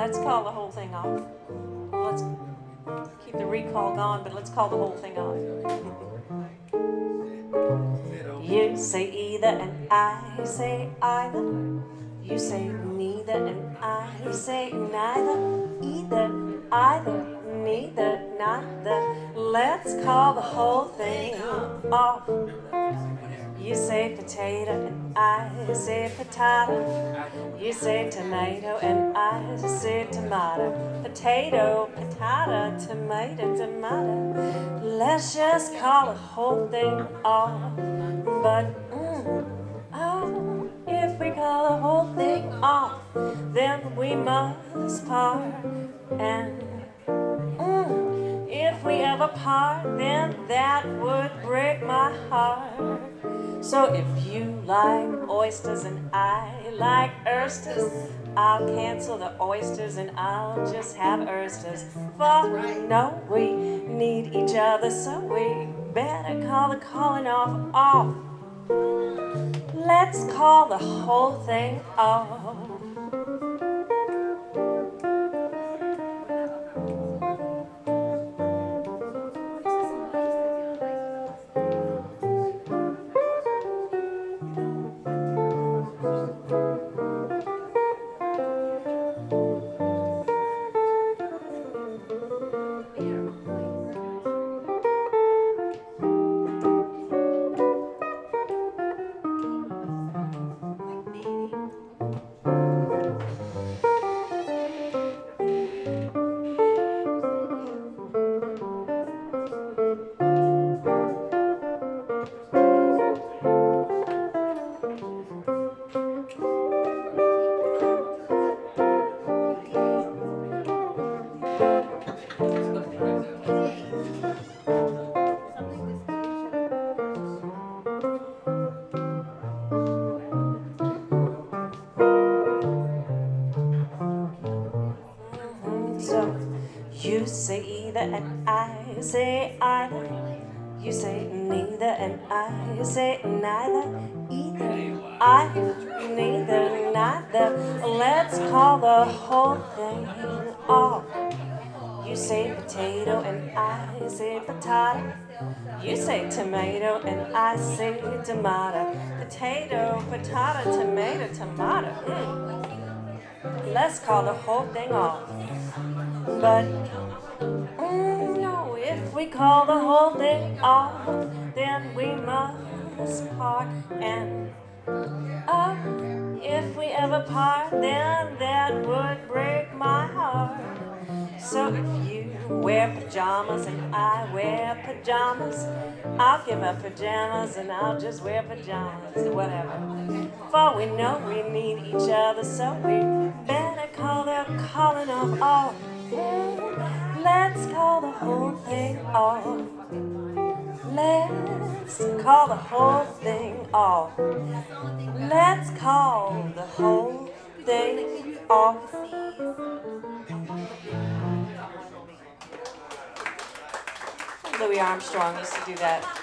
let's call the whole thing off. Let's keep the recall going, but let's call the whole thing off. You say either and I say either. You say neither and I say neither. Either, either, neither, neither. Let's call the whole thing off. You say potato and I say potato. You say tomato and I say tomato. Potato, potato, tomato, tomato. Let's just call the whole thing off. But, mm, oh, if we call the whole thing off, then we must part. And, mm, if we ever part, then that would break my heart. So if you like oysters and I like oysters, I'll cancel the oysters and I'll just have oysters. For we know we need each other, so we better call the calling off off. Let's call the whole thing off. Say either and I say either. You say neither and I say neither. Either, either, neither, neither. Let's call the whole thing off. You say potato and I say potato. You say tomato and I say tomato. Potato, potato, tomato, tomato. Mm. Let's call the whole thing off. But we call the whole thing off, then we must part. And if we ever part, then that would break my heart. So if you wear pajamas and I wear pajamas, I'll give up pajamas and I'll just wear pajamas, whatever. For we know we need each other, so we better call the calling off off. Let's call the whole thing off. Let's call the whole thing off. Let's call the whole thing off. Louis Armstrong used to do that.